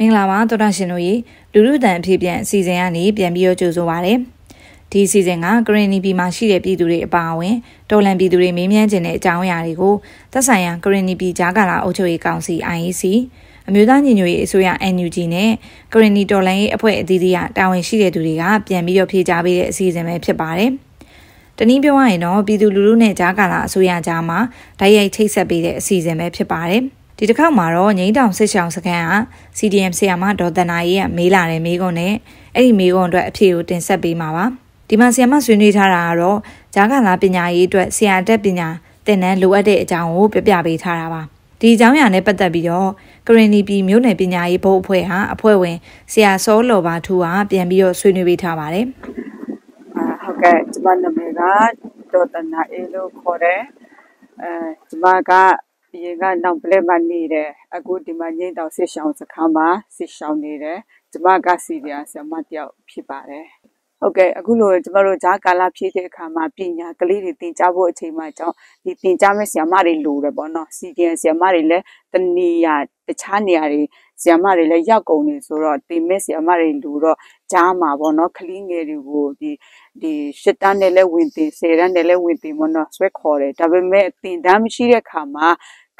င်္ဂလာပါသောတာရှင်တို့ရေလူလူတန်အဖြစ်ပြန်အစီအစဉ်ကနေပြန်ပြီးတော့ကြိုဆိုပါရစေဒီအစီအစဉ်ကဂရင်းနီပြည်မှာရှိတဲ့ပြည်သူတွေအပါအဝင်တော်လန်ပြည်သူတွေမေးမြန်းခြင်းတဲ့အကြောင်းအရာတွေကိုသက်ဆိုင်ရာဂရင်းနီပြည်ကြားကာလအုပ်ချုပ်ရေးကောင်စီ IEC အမျိုးသားညီညွတ်ရေးအစိုးရ NUG နဲ့ဂရင်းနီတော်လန်ရေးအဖွဲ့အသီးသီးကတာဝန်ရှိတဲ့သူတွေကပြန်ပြီးတော့ဖြေကြားပေးတဲ့အစီအစဉ်ပဲဖြစ်ပါတယ်တနည်းပြောရရင်တော့ပြည်သူလူထုနဲ့ကြားကာလအစိုးရကြားမှာဓာတ်ရိုက်ချိတ်ဆက်ပေးတဲ့အစီအစဉ်ပဲဖြစ်ပါတယ်။ ဒီတစ်ခေါက်မှာတော့ငိမ့်တောင်စစ်ဆောင်စခန်းက CDM ဆရာမဒေါ်တနာရေးကမေးလာတဲ့မေးခွန်းနဲ့အဲ့ဒီမေးခွန်းအတွက်အဖြေကိုတင်ဆက်ပေးမှာပါဒီမှာဆရာမဆွေးနွေးထားတာကတော့ဂျာကလာပညာရေးအတွက်ဆရာတက်ပညာသင်တန်းလိုအပ်တဲ့အကြောင်းကိုပြပြပေးထားတာပါဒီအကြောင်းအရာနဲ့ပတ်သက်ပြီးတော့ကရင်နီပြည်မြို့နယ်ပညာရေးဘုတ်အဖွဲ့ဟာအဖွဲ့ဝင်ဆရာစောလော်ပါထူဟာပြန်ပြီးတော့ဆွေးနွေးပေးထားပါတယ်ဟုတ်ကဲ့ကျွန်မနာမည်ကဒေါ်တနာအေးလို့ခေါ်တယ်အဲကျွန်မက ရင်ကနောင်ပလဲမှာနေတယ်အခုဒီမှာငိမ့်တောင်စစ်ဆောင်စခန်းမှာစစ်ဆောင်နေတယ်ကျမကစီရီယာဆရာမတယောက်ဖြစ်ပါတယ်ဟုတ်ကဲ့အခုလိုကျမတို့ဂျာကာလာဖြည့်တဲ့အခါမှာပညာကလေးတွေသင်ကြားဖို့အချိန်မှာကြောင့်ဒီသင်ကြားမဲ့ဆရာမတွေလိုတယ်ပေါ့နော်စီကင်ဆရာမတွေလည်းတနေရာတခြားနေရာတွေဆရာမတွေလည်းရောက်ကုန်နေဆိုတော့သင်မဲ့ဆရာမတွေလိုတော့ကြားမှာပေါ့နော်ကလေးငယ်တွေကိုဒီဒီရှစ်တန်းနဲ့လည်းဝင်သင်ဆယ်တန်းနဲ့လည်းဝင်သင်ပေါ့နော်ဆွဲခေါ်တယ်ဒါပေမဲ့သင်တန်းမရှိတဲ့အခါမှာ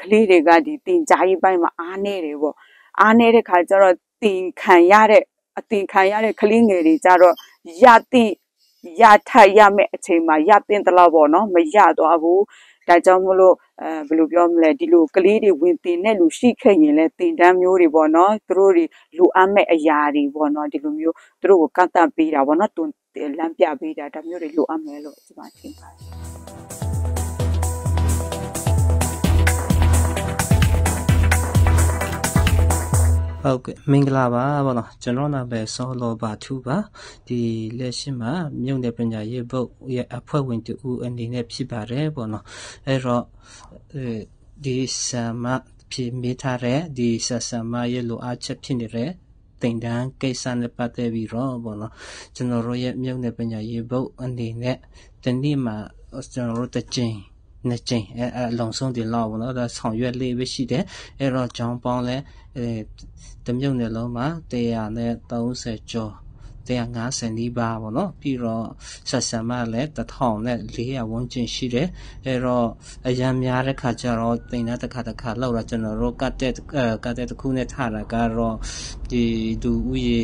ကလေးတွေကဒီတင်ကြားရေးပိုင်းမှာအားနေတယ်ပေါ့အားနေတဲ့ခါကျတော့တင်ခံရတဲ့အတင်ခံရတဲ့ကလေးငယ်တွေကြတော့ရတင်ရထိုက်ရမယ့်အချိန်မှာရတင်တလောက်ပေါ့နော်မရသွားဘူးဒါကြောင့်မလို့အဲဘယ်လိုပြောမလဲဒီလိုကလေးတွေဝင်တင်တဲ့လူရှိခဲ့ရင်လည်းတင်တန်းမျိုးတွေပေါ့နော်သူတို့တွေလူအပ်မဲ့အရာတွေပေါ့နော်ဒီလိုမျိုးသူတို့ကိုကန့်တတ်ပေးတာပေါ့နော်တွန်လမ်းပြပေးတာဒါမျိုးတွေလိုအပ်မယ်လို့ကျွန်မထင်ပါတယ် ဟုတ်ကဲ့မင်္ဂလာပါဗောနော်ကျွန်တော်နာမည်စောလောပါထူပါဒီလက်ရှိမှာမြုံတဲ့ပညာရေးဘုတ်ရဲ့အဖွဲ့ဝင်တူအနေနဲ့ဖြစ်ပါတယ်ဗောနော်အဲ့တော့ဒီဆာမဖြစ်မိထားတဲ့ဒီဆာဆာမရဲ့လိုအပ်ချက်ဖြစ်နေတဲ့တင်တန်းကိစ္စနဲ့ပတ်သက်ပြီးတော့ဗောနော်ကျွန်တော်တို့ရဲ့မြုံတဲ့ပညာရေးဘုတ်အနေနဲ့ဒီနေ့မှာကျွန်တော်တို့တကြိမ် နှစ်ကြိမ်အဲအလုံးစုံတင်လောက်ပေါ့နော်ဒါဆောင်ရွက်လေးပဲရှိတယ်အဲ့တော့ကြောင်းပေါင်းလဲအဲတမြုပ်နယ်လုံးမှာ130ကျော် 150နီးပါးပေါ့နော်ပြီးတော့ဆက်ဆံမလည်း1400ဝန်းကျင်ရှိတယ်အဲတော့အရန်များတဲ့ခါကျတော့တင်တဲ့တစ်ခါတစ်ခါလောက်တော့ကျွန်တော်တို့ကတ်တဲ့ကတ်တဲ့တစ်ခုနဲ့ထားတာကတော့ဒီဒူဥယေ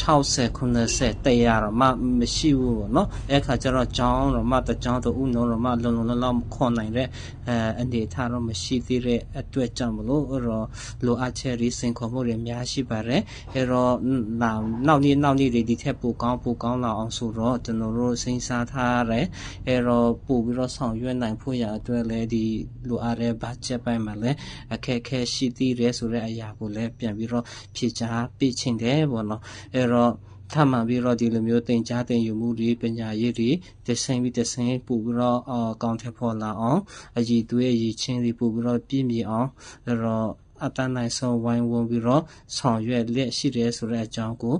60 90 100တော့မှမရှိဘူးပေါ့နော်အဲခါကျတော့ကျောင်းတော့မှတကျောင်းတော့ဥနှုံတော့မှလုံလုံလောက်လောက်ခွန်နိုင်တဲ့အဲအနေထားတော့မရှိသေးတဲ့အတွက်ကြောင့်မလို့အဲ့တော့လိုအပ်ချက်တွေစင်ခေါ်မှုတွေအများရှိပါတယ်အဲ့တော့နောက်နေ့နောက်နေ့တွေဒီထက်ပိုကောင်းပိုကောင်းလာအောင်ဆိုတော့ကျွန်တော်တို့စဉ်းစားထားရတယ်အဲ့တော့ပို့ပြီးတော့ဆောင်ရွက်နိုင်ဖို့ရအတွက်လည်းဒီလိုအပ်တဲ့ budget ပိုင်းမှာလည်းအခက်အခဲရှိသေးတယ်ဆိုတဲ့အရာကိုလည်းပြန်ပြီးတော့ဖြေချပေးချင်တယ်ပေါ့နော်အဲ့တော့ထပ်မှပြီးတော့ဒီလိုမျိုးတင်ကြားတင်ယူမှုတွေပညာရေးတွေတဆင်းပြီးတဆင်းပို့ပြီးတော့အကောင့်ထက်ဖော်လာအောင်အည်သွေးအည်ချင်းတွေပို့ပြီးတော့ပြည့်မြည်အောင်အဲ့တော့အတန်းနိုင်ဆုံးဝိုင်းဝန်းပြီးတော့ဆောင်ရွက်လက်ရှိတယ်ဆိုတဲ့အကြောင်းကို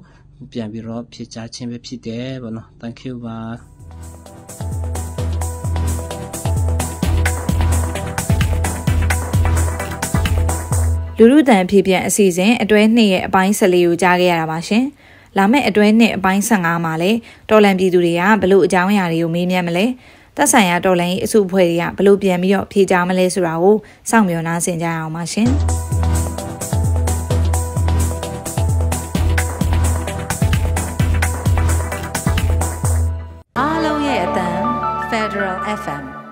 ပြန်ပြီးတော့ဖြည့်ချခြင်းပဲဖြစ်တယ်ပေါ့နော် thank you ပါလူလူတန်ဖြည့်ပြန်အစီအစဉ်အတွဲနှစ်ရဲ့အပိုင်း၁၄ကိုကြားခဲ့ရတာပါရှင်။လာမယ့်အတွဲနှစ်အပိုင်း15မှာလည်းတော်လန်ပြည်သူတွေကဘလို့အကြောင်းအရာတွေကိုမေးမြန်းမလဲသက်ဆိုင်ရာတော်လန်ရေးအစုအဖွဲ့တွေကဘလို့ပြန်ပြီးတော့ဖြေကြားမလဲဆိုတာကိုစောင့်မျှော်နှားဆင်ကြရအောင်ပါရှင်။ FM